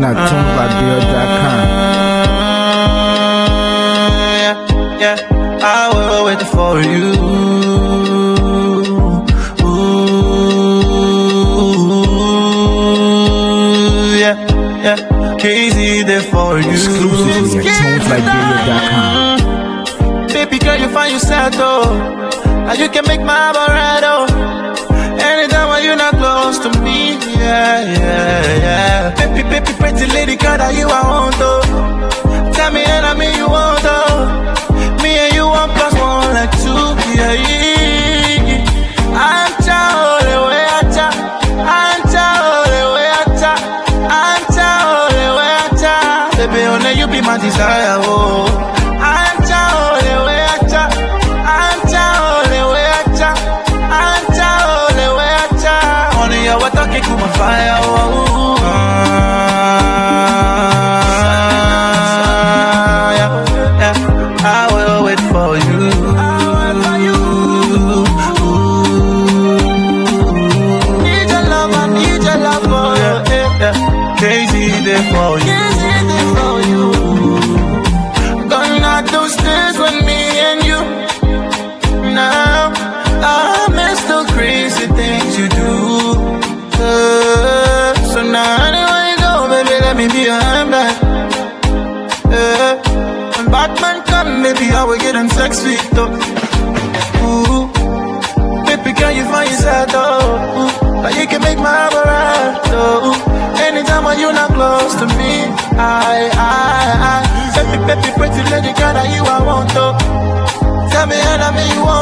Tunesbybeard.com. yeah, yeah, I will wait for you. Ooh, yeah, yeah, KZ there for you. Exclusively at tunesbybeard.com. Baby girl, you find yourself though. Now you can make my. Anytime when you're not close to me, yeah, yeah. Baby, lady girl, that you I want though. Tell me and I mean you want though. Me and you one plus one like two, yeah, the. I'm child, the way I cha. I'm child, the way I cha. Baby, only you be my desire, oh. The. I'm child, the way I cha. I'm child, the way I cha. Only you what talking to my fire, oh. Will wait for you. Need your love, I need your love, yeah. Crazy for you. Gonna do this with me and you. Now, I miss the crazy things you do. Uh, so now, you go, baby, let me be your handbag. When Batman come, maybe I will get him sex sweet though. Ooh, baby, can you find yourself though? But you can make my heart though. Anytime when you're not close to me, I, I, I, baby, baby, pretty lady, girl, that you I want though. Tell me and I mean you want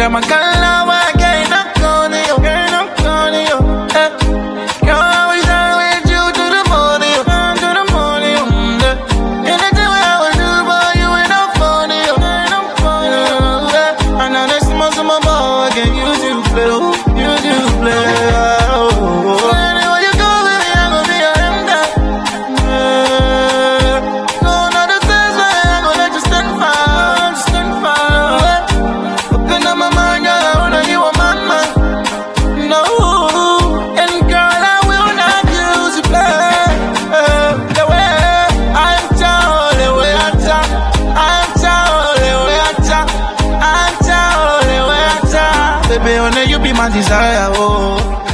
Girl, my Baby, only you be my desire, oh.